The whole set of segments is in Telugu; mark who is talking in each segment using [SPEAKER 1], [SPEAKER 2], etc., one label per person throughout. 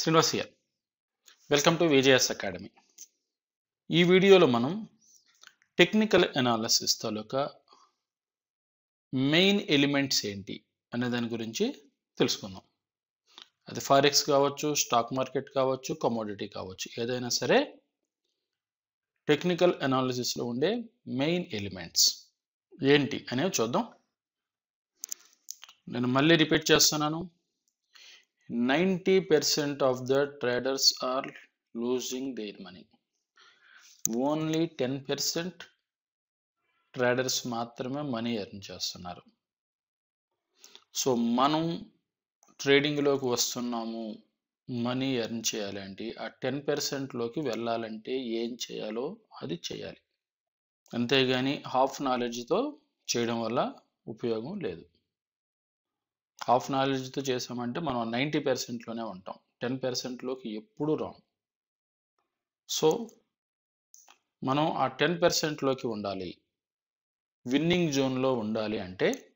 [SPEAKER 1] Srinivas here welcome to Vijay's academy ఈ వీడియోలో మనం టెక్నికల్ అనాలసిస్ తాలూకా మెయిన్ ఎలిమెంట్స్ ఏంటి అనే దాని గురించి తెలుసుకుందాం. అది ఫారెక్స్ కావచ్చు స్టాక్ మార్కెట్ కావచ్చు కమోడిటీ కావచ్చు ఏదైనా సరే టెక్నికల్ అనాలిసిస్లో ఉండే మెయిన్ ఎలిమెంట్స్ ఏంటి అనేవి చూద్దాం. నేను మళ్ళీ రిపీట్ చేస్తున్నాను. Ninety percent of the traders are losing their money only ten percent traders మాత్రమే మనీ ఎర్న్ చేస్తున్నారు. సో మనం ట్రేడింగ్లోకి వస్తున్నాము మనీ ఎర్న్ చేయాలంటే ఆ టెన్ పర్సెంట్లోకి వెళ్ళాలంటే ఏం చేయాలో అది చేయాలి. అంతేగాని హాఫ్ నాలెడ్జ్తో చేయడం వల్ల ఉపయోగం లేదు. హాఫ్ నాలెడ్జ్తో చేసామంటే మనం నైంటీ పర్సెంట్లోనే ఉంటాం. టెన్ పర్సెంట్లోకి ఎప్పుడూ రాం. సో మనం ఆ టెన్ పర్సెంట్లోకి ఉండాలి. విన్నింగ్ జోన్లో ఉండాలి అంటే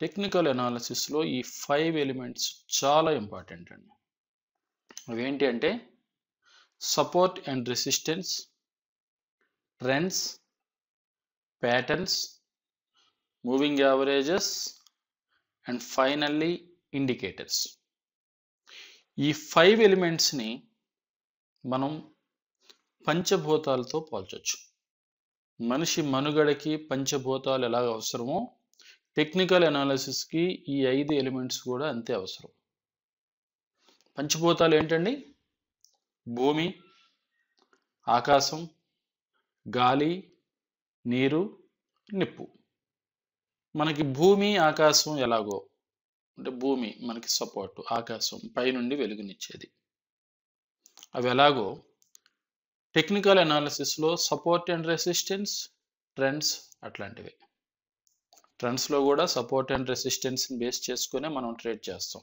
[SPEAKER 1] టెక్నికల్ అనాలిసిస్లో ఈ ఫైవ్ ఎలిమెంట్స్ చాలా ఇంపార్టెంట్ అండి. అవేంటి అంటే support and resistance trends patterns moving averages and finally indicators ఈ ఫైవ్ ఎలిమెంట్స్ని మనం పంచభూతాలతో పోల్చొచ్చు. మనిషి మనుగడకి పంచభూతాలు ఎలా అవసరమో టెక్నికల్ అనాలిసిస్కి ఈ ఐదు ఎలిమెంట్స్ కూడా అంతే అవసరం. పంచభూతాలు ఏంటండి? భూమి ఆకాశం గాలి నీరు నిప్పు. మనకి భూమి ఆకాశం ఎలాగో. అంటే భూమి మనకి సపోర్ట్ ఆకాశం పైనుండి వెలుగునిచ్చేది. అవి ఎలాగో టెక్నికల్ అనాలిసిస్లో సపోర్ట్ అండ్ రెసిస్టెన్స్ ట్రెండ్స్ అట్లాంటివి. ట్రెండ్స్లో కూడా సపోర్ట్ అండ్ రెసిస్టెన్స్ని బేస్ చేసుకునే మనం ట్రేడ్ చేస్తాం.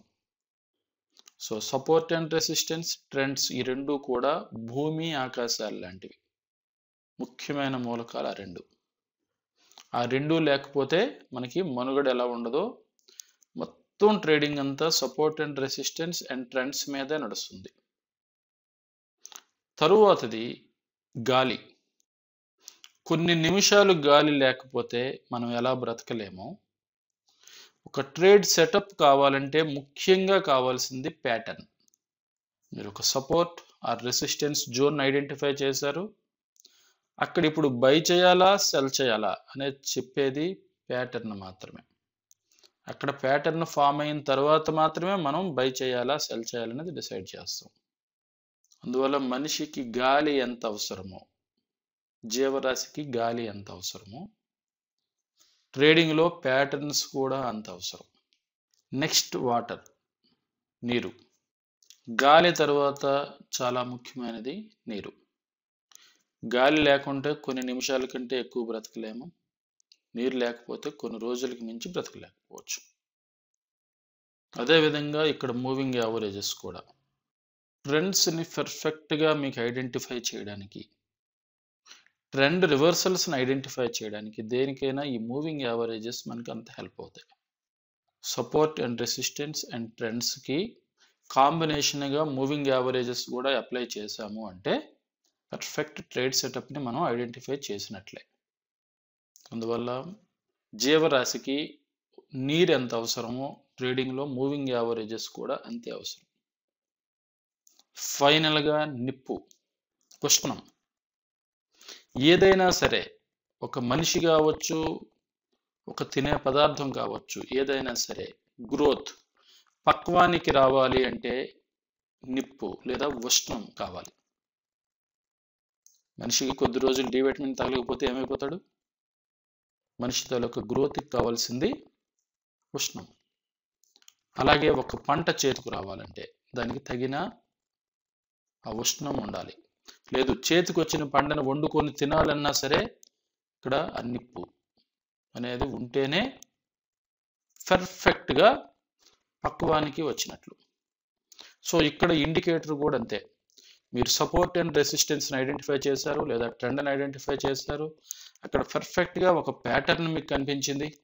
[SPEAKER 1] So support and resistance trends ఈ రెండు కూడా భూమి ఆకాశాలు లాంటివి. ముఖ్యమైన మూలకాలు ఆ రెండు. ఆ రెండు లేకపోతే మనకి మనుగడ ఎలా ఉండదో మొత్తం ట్రేడింగ్ అంతా support and resistance and trends మీదే నడుస్తుంది. తరువాతది గాలి. కొన్ని నిమిషాలు గాలి లేకపోతే మనం ఎలా బ్రతకలేమో? ఒక ట్రేడ్ సెటప్ కావాలంటే ముఖ్యంగా కావాల్సింది ప్యాటర్న్ మీరు ఒక సపోర్ట్ ఆ రెసిస్టెన్స్ జోన్ ఐడెంటిఫై చేశారు. అక్కడ ఇప్పుడు బై చేయాలా సెల్ చేయాలా అనేది చెప్పేది ప్యాటర్న్ మాత్రమే. అక్కడ ప్యాటర్న్ ఫామ్ అయిన తర్వాత మాత్రమే మనం బై చేయాలా సెల్ చేయాలనేది డిసైడ్ చేస్తాం. అందువల్ల మనిషికి గాలి ఎంత అవసరమో జీవరాశికి గాలి ఎంత అవసరమో ట్రేడింగ్లో ప్యాటర్న్స్ కూడా అంత అవసరం. నెక్స్ట్ వాటర్ నీరు. గాలి తర్వాత చాలా ముఖ్యమైనది నీరు. గాలి లేకుంటే కొన్ని నిమిషాల కంటే ఎక్కువ బ్రతకలేము. నీరు లేకపోతే కొన్ని రోజులకి మించి బ్రతకలేకపోవచ్చు. అదేవిధంగా ఇక్కడ మూవింగ్ యావరేజెస్ కూడా. ట్రెండ్స్ని పర్ఫెక్ట్గా మీకు ఐడెంటిఫై చేయడానికి ట్రెండ్ రివర్సల్స్ని ఐడెంటిఫై చేయడానికి దేనికైనా ఈ మూవింగ్ యావరేజెస్ మనకి అంత హెల్ప్ అవుతాయి. సపోర్ట్ అండ్ రెసిస్టెన్స్ అండ్ ట్రెండ్స్కి కాంబినేషన్గా మూవింగ్ యావరేజెస్ కూడా అప్లై చేశాము అంటే పర్ఫెక్ట్ ట్రేడ్ సెటప్ని మనం ఐడెంటిఫై చేసినట్లే. అందువల్ల జీవరాశికి నీరు ఎంత అవసరమో ట్రేడింగ్లో మూవింగ్ యావరేజెస్ కూడా అంతే అవసరం. ఫైనల్గా నిప్పు. పుష్పనం ఏదైనా సరే ఒక మనిషి కావచ్చు ఒక తినే పదార్థం కావచ్చు ఏదైనా సరే గ్రోత్ పక్వానికి రావాలి అంటే నిప్పు లేదా ఉష్ణం కావాలి. మనిషికి కొద్ది రోజులు డి విటమిన్ తగలకపోతే ఏమైపోతాడు? మనిషి తాలూకు గ్రోత్కి కావాల్సింది ఉష్ణం. అలాగే ఒక పంట చేతికి రావాలంటే దానికి తగిన ఆ ఉష్ణం ఉండాలి. లేదు చేతికి వచ్చిన పంటను వండుకొని తినాలన్నా సరే ఇక్కడ ఆ నిప్పు అనేది ఉంటేనే పర్ఫెక్ట్గా పక్వానికి వచ్చినట్లు. సో ఇక్కడ ఇండికేటర్ కూడా అంతే. మీరు సపోర్ట్ అండ్ రెసిస్టెన్స్ని ఐడెంటిఫై చేశారు లేదా ట్రెండ్ని ఐడెంటిఫై చేశారు. అక్కడ పర్ఫెక్ట్గా ఒక ప్యాటర్న్ మీకు కనిపించింది.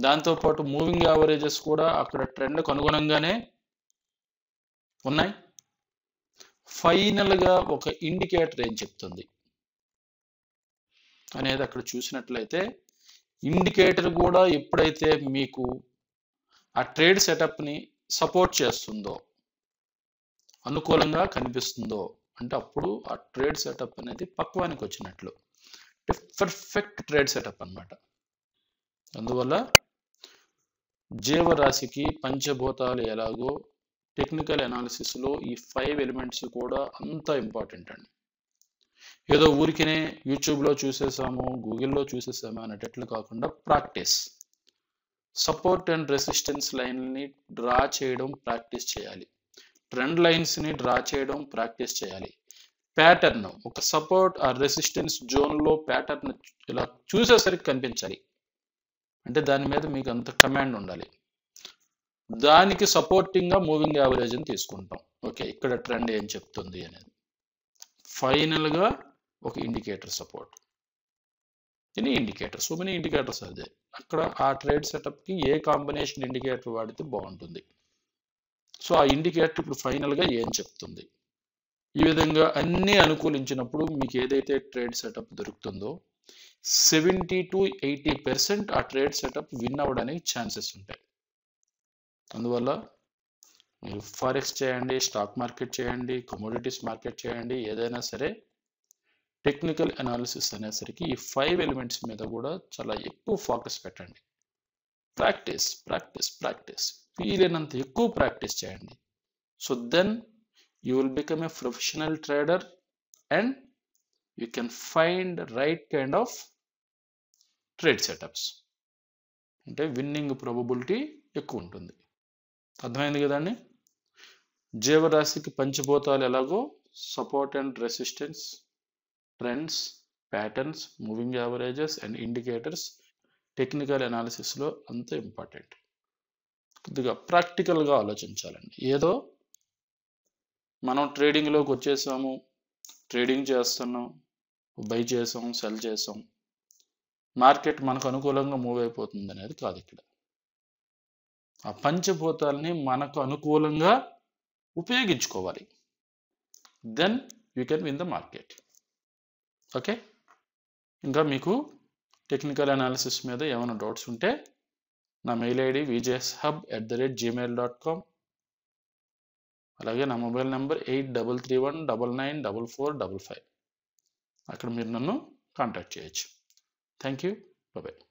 [SPEAKER 1] దాంతోపాటు మూవింగ్ యావరేజెస్ కూడా అక్కడ ట్రెండ్కు అనుగుణంగానే ఉన్నాయి. ఫైనల్గా ఒక ఇండికేటర్ ఏం చెప్తుంది? అనేది అక్కడ చూసినట్లయితే ఇండికేటర్ కూడా ఎప్పుడైతే మీకు ఆ ట్రేడ్ సెటప్ని సపోర్ట్ చేస్తుందో అనుకూలంగా కనిపిస్తుందో అంటే అప్పుడు ఆ ట్రేడ్ సెటప్ అనేది పక్వానికి వచ్చినట్లు. పర్ఫెక్ట్ ట్రేడ్ సెటప్ అన్నమాట. అందువల్ల జీవరాశికి పంచభూతాలు ఎలాగో టెక్నికల్ అనాలిసిస్లో ఈ ఫైవ్ ఎలిమెంట్స్ కూడా అంత ఇంపార్టెంట్ అండి. ఏదో ఊరికినే యూట్యూబ్లో చూసేసాము గూగుల్లో చూసేసాము అనేటట్లు కాకుండా ప్రాక్టీస్. సపోర్ట్ అండ్ రెసిస్టెన్స్ లైన్ని డ్రా చేయడం ప్రాక్టీస్ చేయాలి. ట్రెండ్ లైన్స్ని డ్రా చేయడం ప్రాక్టీస్ చేయాలి. ప్యాటర్న్ ఒక సపోర్ట్ ఆ రెసిస్టెన్స్ జోన్లో ప్యాటర్న్ ఇలా చూసేసరికి కనిపించాలి. అంటే దాని మీద మీకు అంత కమాండ్ ఉండాలి. దానికి సపోర్టింగ్గా మూవింగ్ యావరేజ్ని తీసుకుంటాం. ఓకే ఇక్కడ ట్రెండ్ ఏం చెప్తుంది అనేది. ఫైనల్గా ఒక indicator support. Any indicator so many indicators అదే. అక్కడ ఆ ట్రేడ్ సెటప్కి ఏ కాంబినేషన్ ఇండికేటర్ వాడితే బాగుంటుంది. సో ఆ ఇండికేటర్ ఇప్పుడు ఫైనల్గా ఏం చెప్తుంది? ఈ విధంగా అన్నీ అనుకూలించినప్పుడు మీకు ఏదైతే ట్రేడ్ సెటప్ దొరుకుతుందో సెవెంటీ టు ఎయిటీ పర్సెంట్ ఆ ట్రేడ్ సెటప్ విన్ అవ్వడానికి ఛాన్సెస్ ఉంటాయి. అందువల్ల మీరు ఫారెక్స్ చేయండి స్టాక్ మార్కెట్ చేయండి కమోడిటీస్ మార్కెట్ చేయండి ఏదైనా సరే టెక్నికల్ అనాలిసిస్ అనేసరికి ఈ ఫైవ్ ఎలిమెంట్స్ మీద కూడా చాలా ఎక్కువ ఫోకస్ పెట్టండి. Practice practice practice. వీలైనంత ఎక్కువ ప్రాక్టీస్ చేయండి. So then you will become a professional trader and you can find right kind of trade setups అంటే విన్నింగ్ ప్రాబబిలిటీ ఎక్కువ ఉంటుంది. అర్థమైంది కదండి? జీవరాశికి పంచభూతాలు ఎలాగో support and resistance trends patterns moving averages and indicators technical అనాలిసిస్లో అంత ఇంపార్టెంట్ కొద్దిగా ప్రాక్టికల్గా ఆలోచించాలండి. ఏదో మనం ట్రేడింగ్లోకి వచ్చేసాము ట్రేడింగ్ చేస్తున్నాం బై చేసాం సెల్ చేసాం మార్కెట్ మనకు అనుకూలంగా మూవ్ అయిపోతుంది అనేది కాదు ఇక్కడ. ఆ పంచభూతాలని మనకు అనుకూలంగా ఉపయోగించుకోవాలి. Then you can win the market okay ఇంకా మీకు టెక్నికల్ అనాలిసిస్ మీద ఏమైనా డౌట్స్ ఉంటే నా mail ID VJS hub at the rate Gmail dot com అలాగే నా mobile number eight double three one double nine double four double five అక్కడ మీరు నన్ను కాంటాక్ట్ చేయొచ్చు. Thank you bye